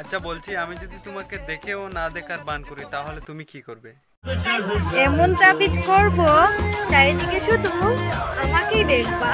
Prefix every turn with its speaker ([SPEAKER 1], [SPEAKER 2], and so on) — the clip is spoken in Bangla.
[SPEAKER 1] আচ্ছা বলছি আমি যদি তোমাকে দেখেও না দেখার বান করি তাহলে তুমি কি করবে?
[SPEAKER 2] এমন তাবিজ করব চারিদিকে শুধু আমাকেই দেখবা।